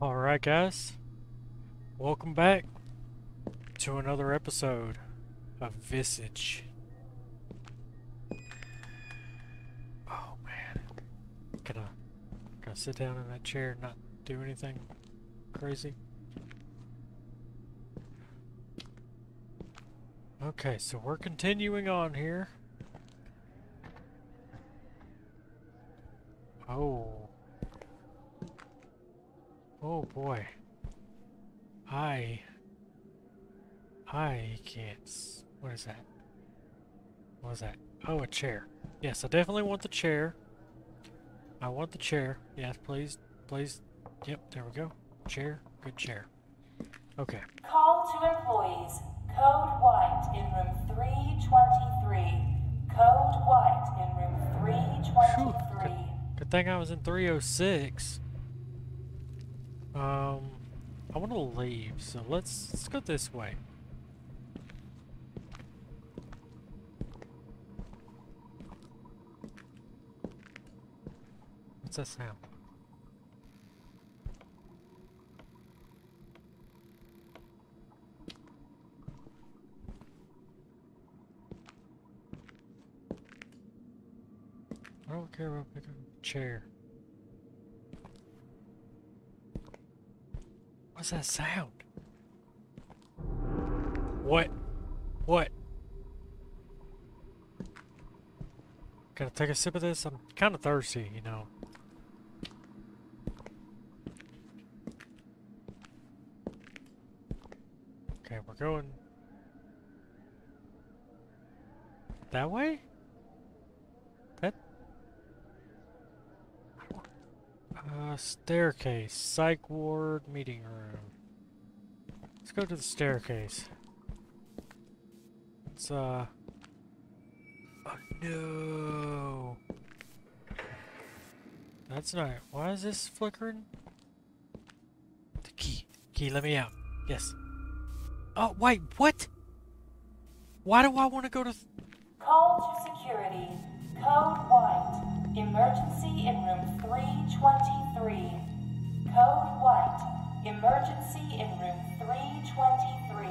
Alright, guys. Welcome back to another episode of Visage. Oh, man. Can I, can I sit down in that chair and not do anything crazy? Okay, so we're continuing on here. Oh. Oh boy. I... I can't... What is that? What is that? Oh, a chair. Yes, I definitely want the chair. I want the chair. Yes, please. Please. Yep, there we go. Chair. Good chair. Okay. Call to employees. Code white in room 323. Code white in room Phew, 323. good, good thing I was in 306. Um, I want to leave, so let's let's go this way. What's that sound? I don't care about picking a chair. What's that sound? What? What? I take a sip of this? I'm kind of thirsty, you know. Okay, we're going that way? That uh staircase, psych ward, meeting room. Let's go to the staircase. It's uh Oh no. That's not why is this flickering? The key. Key, let me out. Yes. Oh wait, what? Why do I want to go to Call to security. Code white. Emergency in room 323. Code white. Emergency in room 323.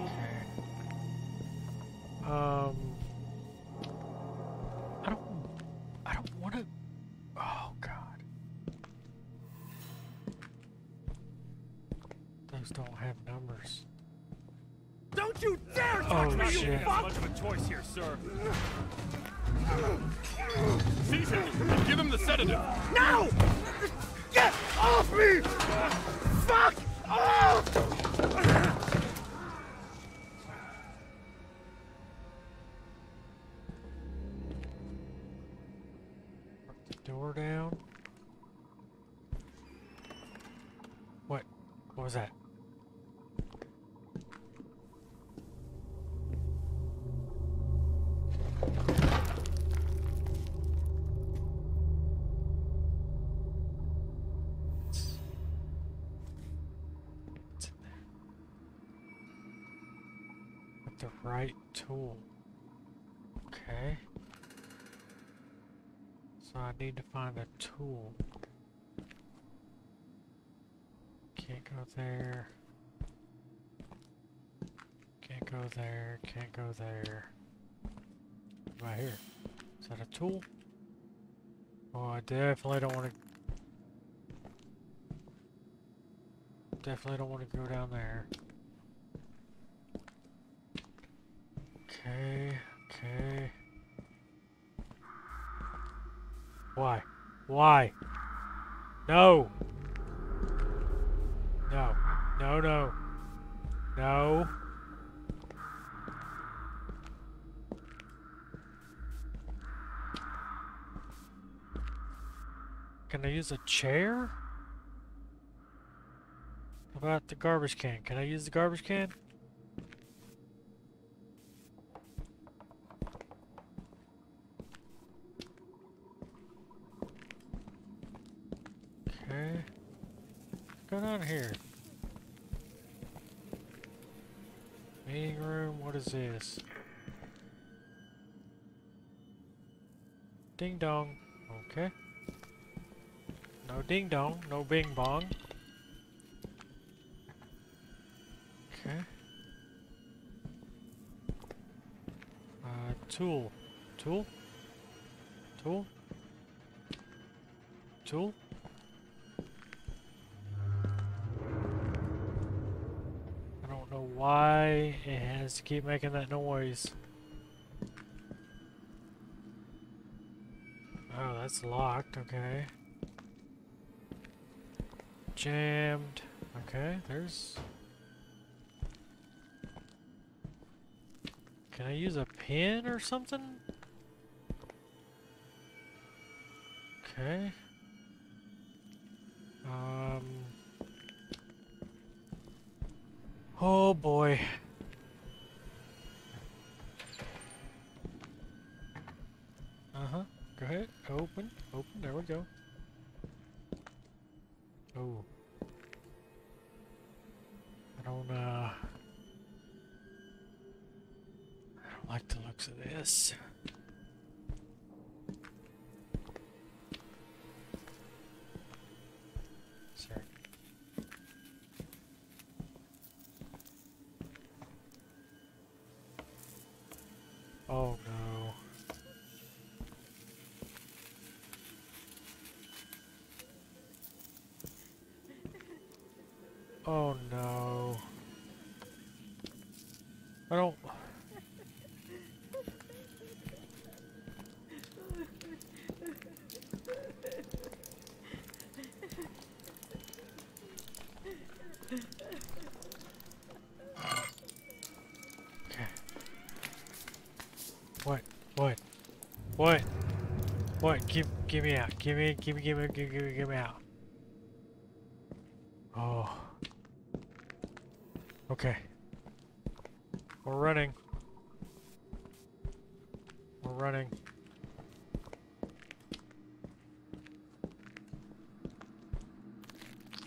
Um, door down. What? What was that? Need to find a tool. Can't go there. Can't go there. Can't go there. Right here. Is that a tool? Oh, I definitely don't want to. Definitely don't want to go down there. Okay. Why? Why? No! No. No, no. No. Can I use a chair? About the garbage can? Can I use the garbage can? Okay. What's going on here? Meeting room, what is this? Ding dong. Okay. No ding dong, no bing bong. Okay. Uh, tool. Tool? Tool? Tool? Why it has to keep making that noise. Oh, that's locked, okay. Jammed. Okay, there's... Can I use a pin or something? Okay. Oh boy. Oh no. Oh no. I don't. Okay. What? What? What? What? Give, give me out. Give me, give me, give me, give, give me, give me out. Oh. Okay. We're running. We're running.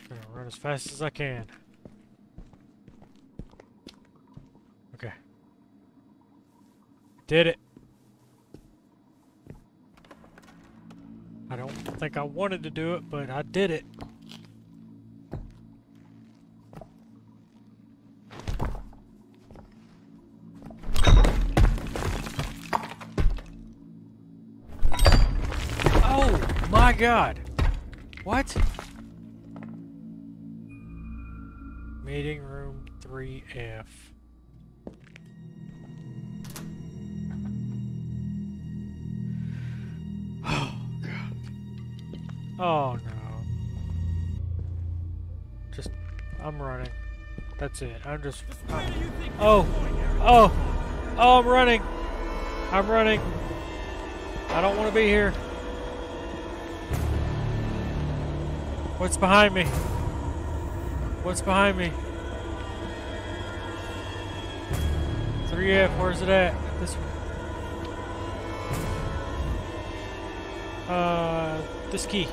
Gonna run as fast as I can. Okay. Did it. I don't think I wanted to do it, but I did it. Oh my god. What? Meeting room 3F. Oh no. Just I'm running. That's it. I'm just Where do you think Oh. you're going, Eric? Oh. Oh, I'm running. I'm running. I don't want to be here. What's behind me? What's behind me? 3F, where's it at? This one. Uh, this key.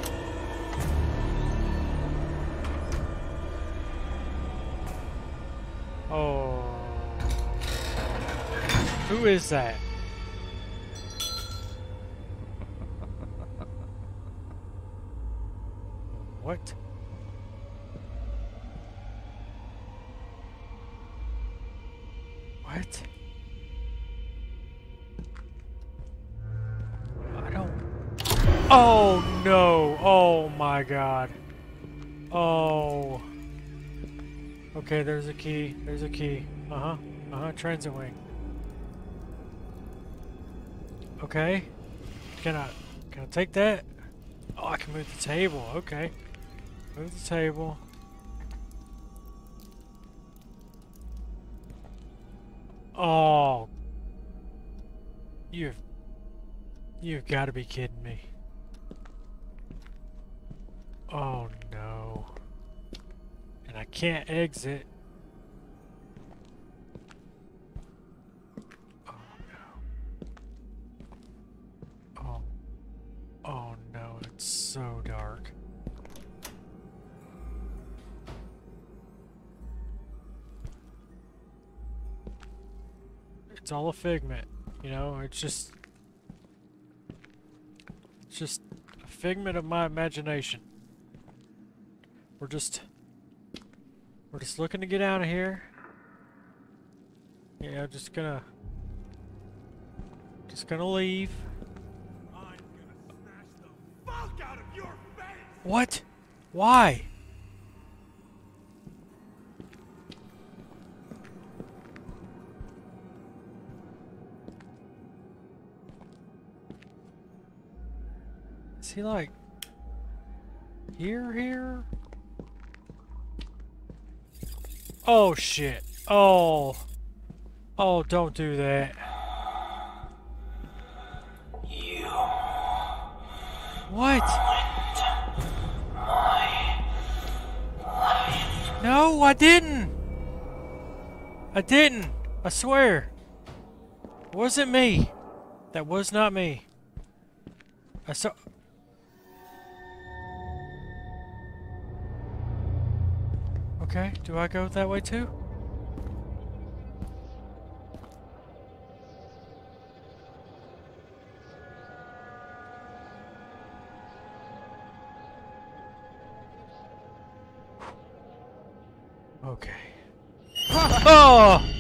Oh. Who is that? What? Key. There's a key. Uh huh. Uh huh. Transit wing. Okay. Can I can I take that? Oh, I can move the table. Okay. Move the table. Oh. You've You've got to be kidding me. Oh no. And I can't exit. It's all a figment, you know, it's just it's just a figment of my imagination. We're just we're just looking to get out of here. Yeah, I'm just gonna... Just gonna leave. I'm gonna smash the fuck out of your face! What? Why? He like here, here? Oh shit. Oh. Oh, don't do that. What? No, I didn't. I didn't. I swear. Wasn't me. That was not me. I saw. Okay, do I go that way too? Okay. Oh!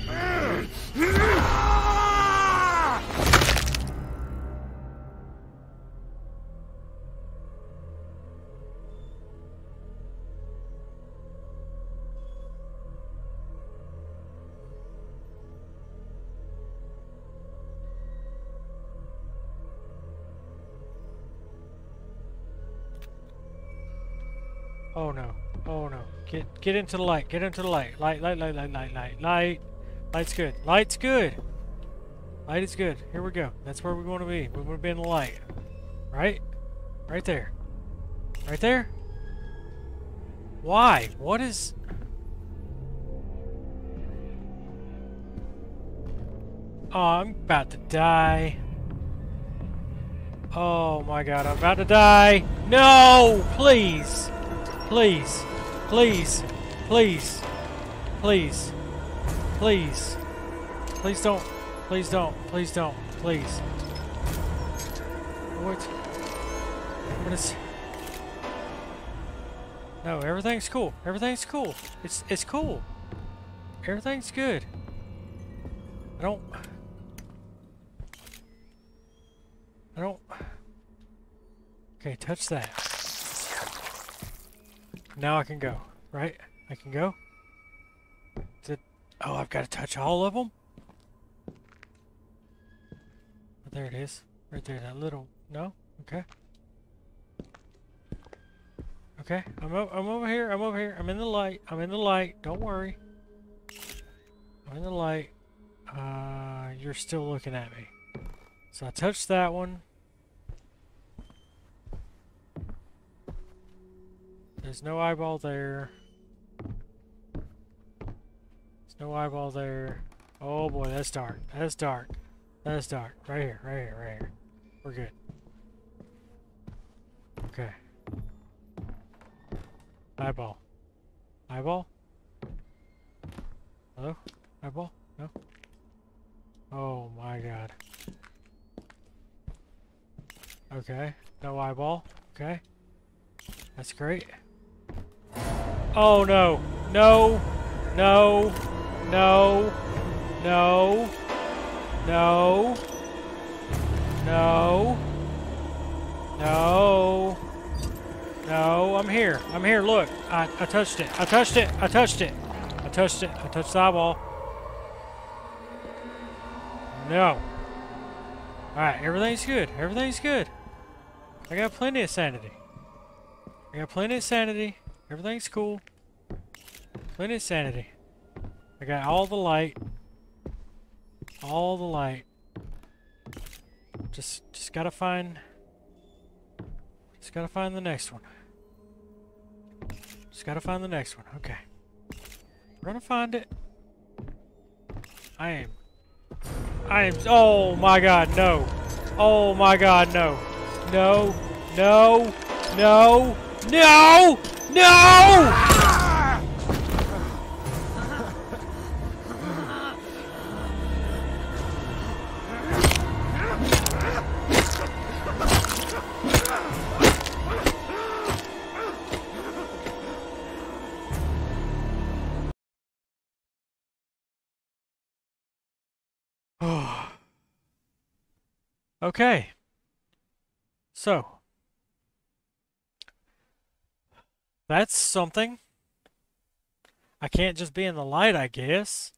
Oh no. Oh no. Get get into the light. Get into the light. Light, light, light, light, light, light, light. Light's good. Light's good. Light is good. Here we go. That's where we want to be. We want to be in the light. Right? Right there. Right there? Why? What is... Oh, I'm about to die. Oh my god, I'm about to die. No! Please! Please! Please! Please! Please! Please! Please don't! Please don't! Please don't! Please! What? What is... No, everything's cool. Everything's cool. It's it's cool. Everything's good. I don't... I don't... Okay, touch that. Now I can go, right? I can go? Did... Oh, I've got to touch all of them? There it is. Right there, that little... No? Okay. Okay, I'm, I'm over here, I'm over here, I'm in the light, I'm in the light, don't worry. I'm in the light. Uh, you're still looking at me. So I touched that one. There's no eyeball there. There's no eyeball there. Oh boy, that's dark. That's dark. That's dark. Right here, right here, right here. We're good. Okay. Eyeball. Eyeball? Hello? Eyeball? No? Oh my god. Okay. No eyeball. Okay. That's great. Oh no! No! No! No! No! No! No! No! No, I'm here. I'm here. Look, I, I touched it. I touched it. I touched it. I touched it. I touched the eyeball. No. Alright, everything's good. Everything's good. I got plenty of sanity. I got plenty of sanity. Everything's cool. Plenty of sanity. I got all the light. All the light. Just just gotta find just gotta find the next one. Just gotta find the next one. Okay. We're gonna find it. I am I am oh my god, no. Oh my god, no. No. No. No. No! No! okay. So. That's something. I can't just be in the light, I guess.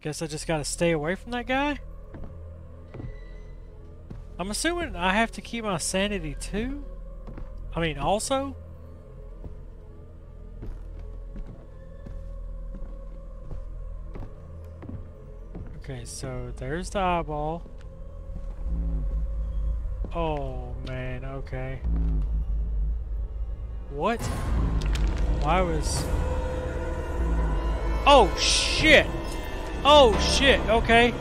Guess I just gotta stay away from that guy? I'm assuming I have to keep my sanity too? I mean, also? Okay, so there's the eyeball. Oh, man, okay. What? Why was... Oh, shit! Oh, shit, okay.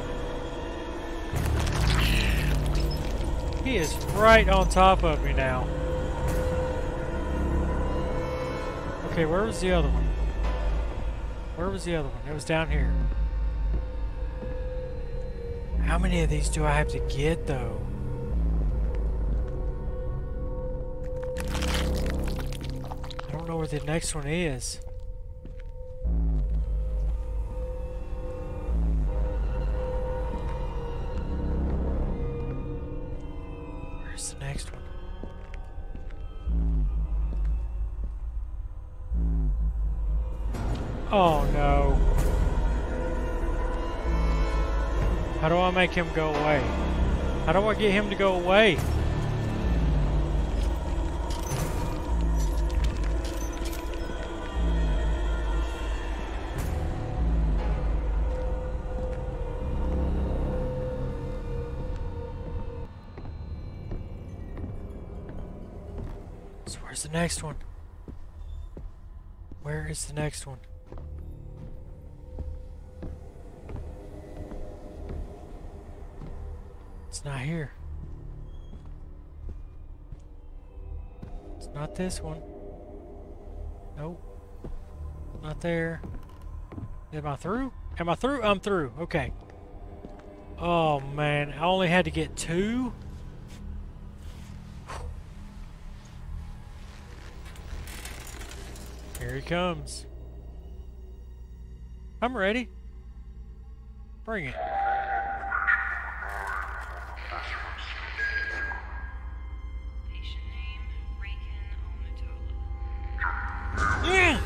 He is right on top of me now. Okay, where was the other one? Where was the other one? It was down here. How many of these do I have to get, though? Where the next one is. Where's the next one? Oh no. How do I make him go away? How do I get him to go away? So where's the next one? Where is the next one? It's not here. It's not this one. Nope. Not there. Am I through? Am I through? I'm through. Okay. Oh man, I only had to get two? He comes. I'm ready. Bring it. Patient name, Rakan Omatala. Yeah.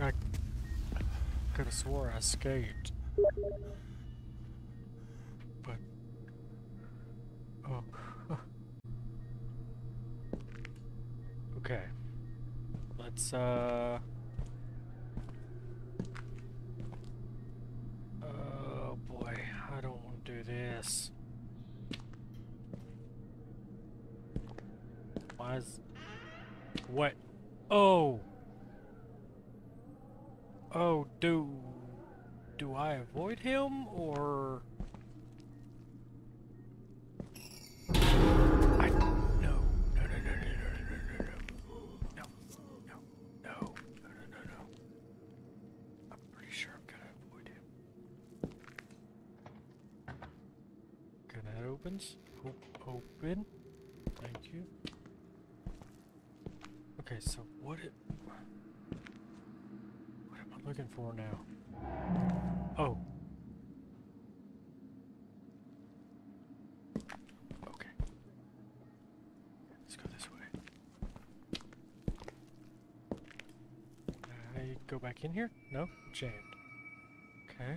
I could have swore I escaped. But. Oh. okay. Let's, uh. Oh boy, I don't want to do this. Why is. What? Oh! Oh, do do I avoid him or I no no no no no no no no no no no no no no no I'm pretty sure I'm gonna avoid him. Okay, that opens. O- open. Thank you. Okay, so what it what am I looking for now? Oh. Okay. Let's go this way. I go back in here? No? Jammed. Okay.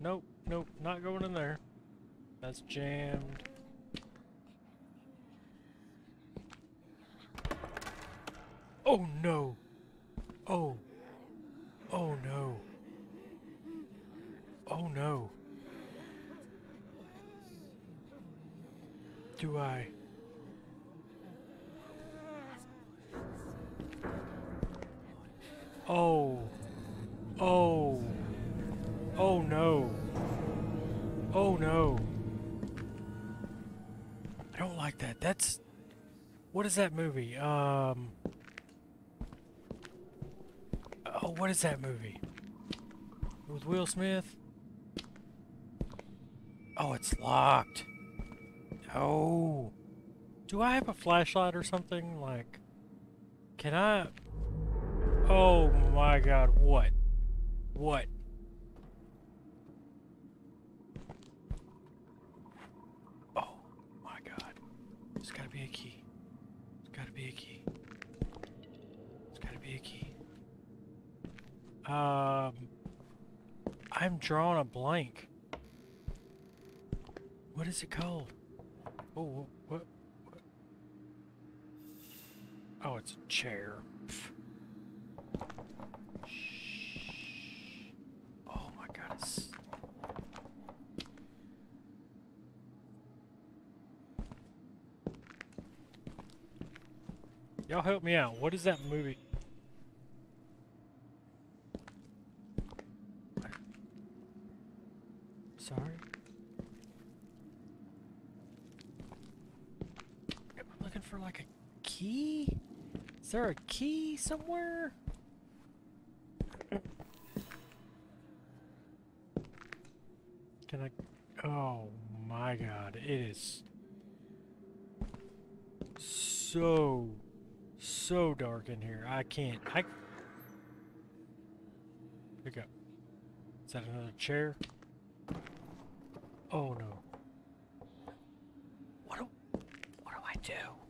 Nope, nope, not going in there. That's jammed. Oh no! Oh! Oh no! Oh no. Do I? Oh. Oh. Oh no. Oh no. I don't like that. That's what is that movie? Um Oh, what is that movie? With Will Smith? Oh, it's locked. No. Do I have a flashlight or something? Like, can I? Oh my god, what? What? Oh my god. There's gotta be a key. There's gotta be a key. There's gotta be a key. Um, I'm drawing a blank. What is it called? Oh, what? what? Oh, it's a chair. Oh my god, it's... Y'all help me out. What is that movie? Sorry? Am I looking for like a key? Is there a key somewhere? Can I? Oh my god, it is so, so dark in here. I can't. I. Pick up. Is that another chair? Oh no. What do what do I do?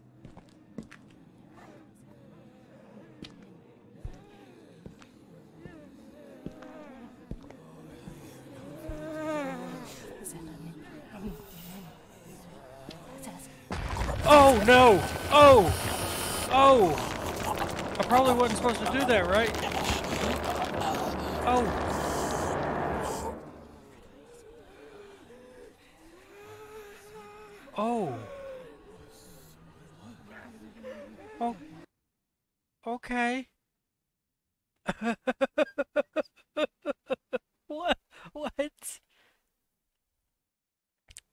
Oh no! Oh! Oh! I probably wasn't supposed to do that, right? Oh! Oh. Oh. Okay. what? What?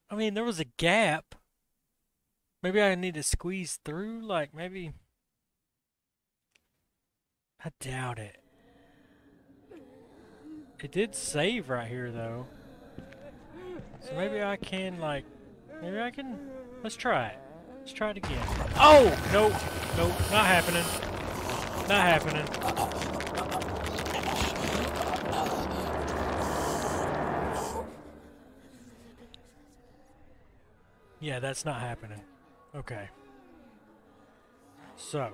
I mean, there was a gap. Maybe I need to squeeze through, like maybe. I doubt it. It did save right here, though. So maybe I can, like, maybe I can. Let's try it. Let's try it again. Oh! Nope. Nope. Not happening. Not happening. Yeah, that's not happening. Okay. So.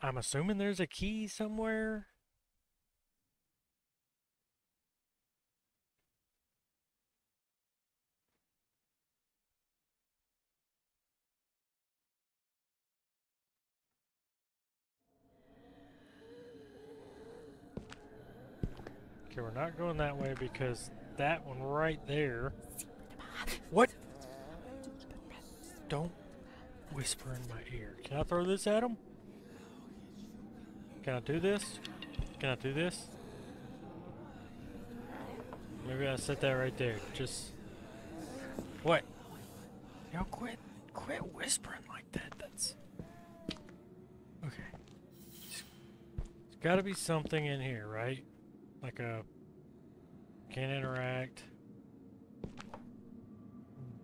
I'm assuming there's a key somewhere. Okay, we're not going that way because that one right there. What? Don't whisper in my ear. Can I throw this at him? Can I do this? Can I do this? Maybe I set that right there. Just what? Yo, quit, quit whispering like that. That's okay. There's got to be something in here, right? Like a can't interact.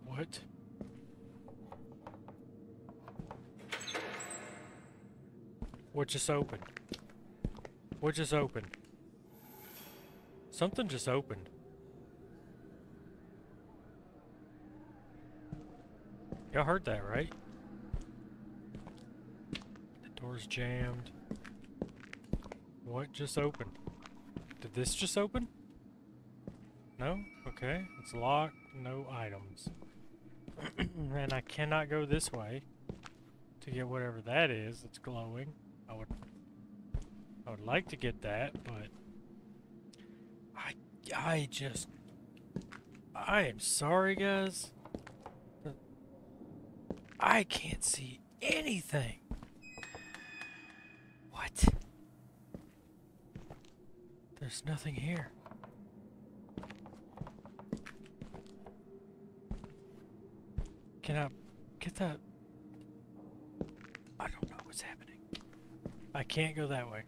What? What just opened? What just opened? Something just opened. Y'all heard that, right? The door's jammed. What just opened? Did this just open? No? Okay. It's locked. No items. and I cannot go this way to get whatever that is that's glowing. I would I would like to get that, but I I just. I am sorry, guys. I can't see anything. What? There's nothing here. Can I get that? I don't know what's happening. I can't go that way.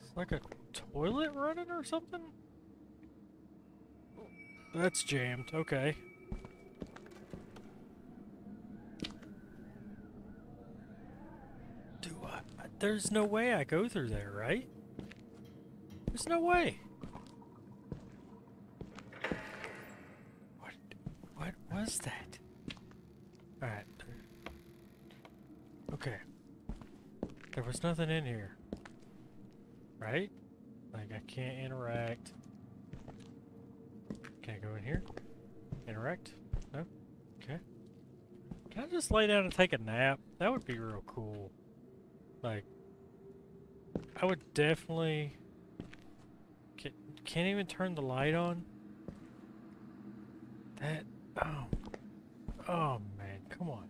It's like a toilet running or something? That's jammed. Okay. Do I? There's no way I go through there, right? There's no way. What? What was that? All right. Okay. There was nothing in here. Right? Like I can't interact. Can I go in here? Interact? No? Okay. Can I just lay down and take a nap? That would be real cool. Like, I would definitely... Can, can't even turn the light on? That... Oh. Oh, man. Come on.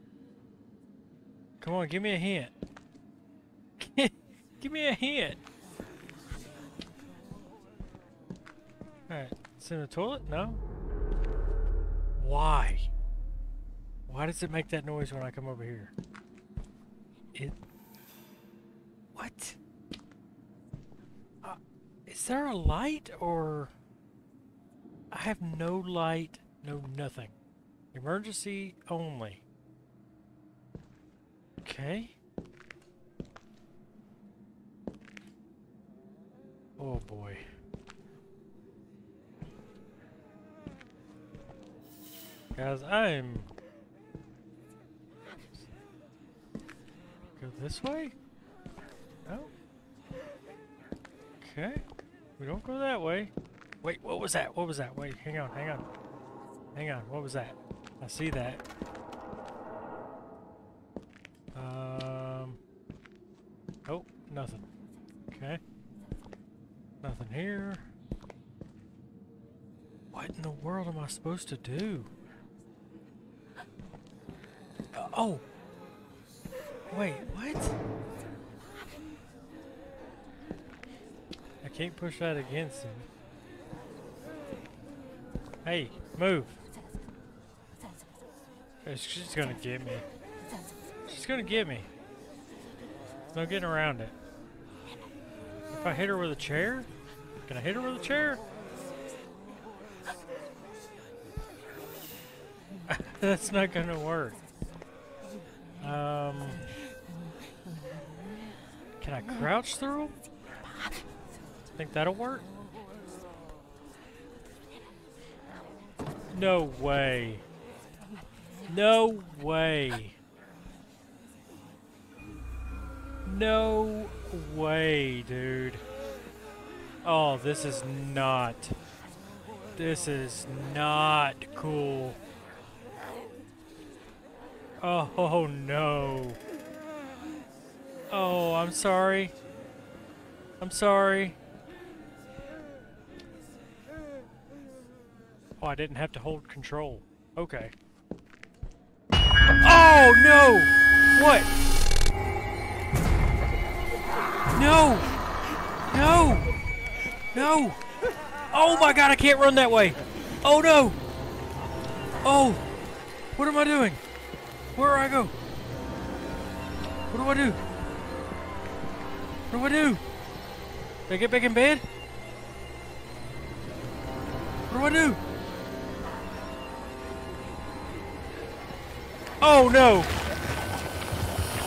Come on, give me a hint. Give me a hint. Alright, it's in the toilet? No? Why? Why does it make that noise when I come over here? It... What? Uh, is there a light or... I have no light, no nothing. Emergency only. Okay. Oh boy. Guys, I'm... Go this way? No? Okay. We don't go that way. Wait, what was that? What was that? Wait, hang on, hang on. Hang on, what was that? I see that. Um... Oh, nothing. Here. What in the world am I supposed to do? Uh, oh! Wait, what? I can't push that against him. Hey, move! Uh, She's gonna get me. She's gonna get me. No getting around it. If I hit her with a chair? Can I hit her with a chair? That's not gonna work. Um, can I crouch through? Think that'll work? No way. No way. No way, dude. Oh, this is not. This is not cool. Oh, oh no. Oh, I'm sorry. I'm sorry. Oh, I didn't have to hold control. Okay. Oh no! What? No! No! No! Oh my god, I can't run that way! Oh no! Oh! What am I doing? Where do I go? What do I do? What do I do? Do I get back in bed? What do I do? Oh no!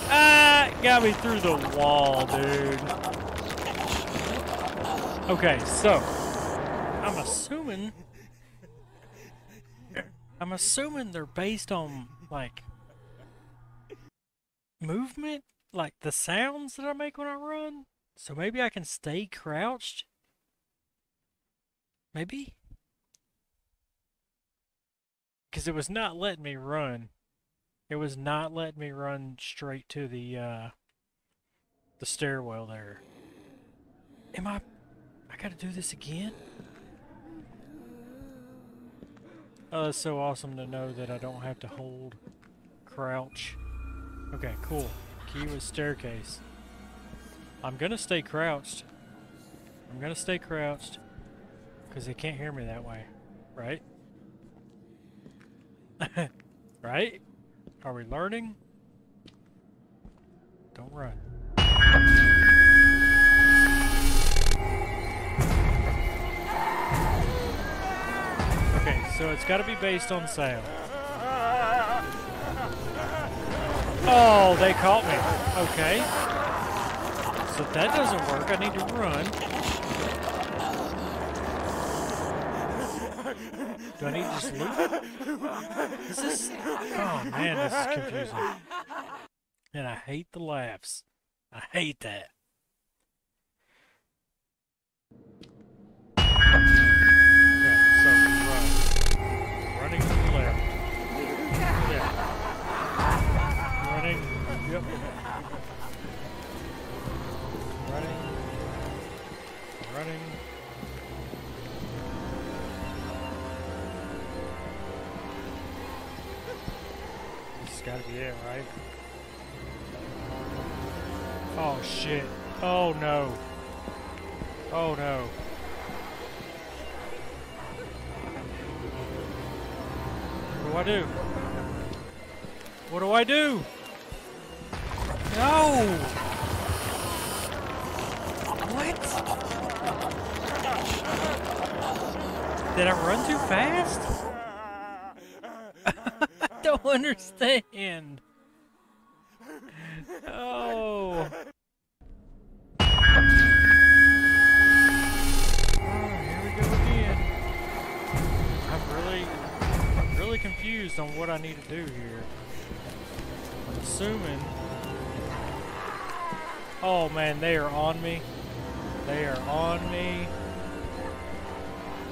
Ah, got me through the wall, dude. Okay, so I'm assuming I'm assuming they're based on like movement, like the sounds that I make when I run. So maybe I can stay crouched. Maybe? Because it was not letting me run. It was not letting me run straight to the uh, the stairwell there. Am I? Gotta do this again? Oh, it's so awesome to know that I don't have to hold crouch. Okay, cool. Key was staircase. I'm gonna stay crouched. I'm gonna stay crouched. Because they can't hear me that way. Right? right? Are we learning? Don't run. So it's got to be based on sound. Oh, they caught me. Okay. So that doesn't work. I need to run. Do I need to loop? Is this... Oh, man, this is confusing. And I hate the laughs. I hate that. Running. This has got to be it, right? Oh shit. Oh no. Oh no. What do I do? What do I do? No! What? Did I run too fast? I don't understand. Oh. Here we go again. I'm really, I'm really confused on what I need to do here. I'm assuming. Oh man, they are on me. They are on me.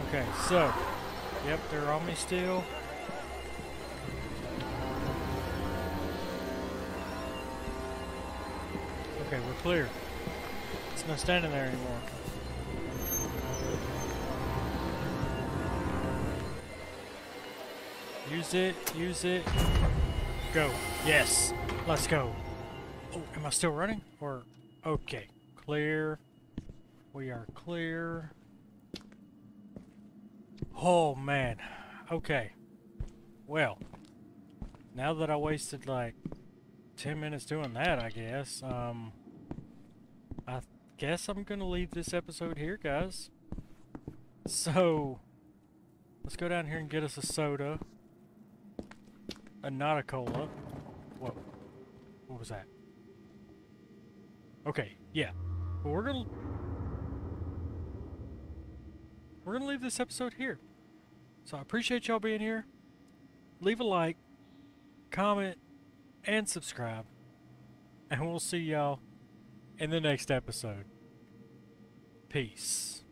Okay, so, yep, they're on me still. Okay, we're clear. It's not standing there anymore. Use it, use it. Go. Yes. Let's go. Oh, am I still running? Or, okay. Clear. We are clear. Oh, man. Okay. Well, now that I wasted like 10 minutes doing that, I guess, um, I guess I'm gonna leave this episode here, guys. So, let's go down here and get us a soda. A not a cola. What? What was that? Okay, yeah. But we're gonna... We're gonna leave this episode here. So I appreciate y'all being here. Leave a like, comment, and subscribe. And we'll see y'all in the next episode. Peace.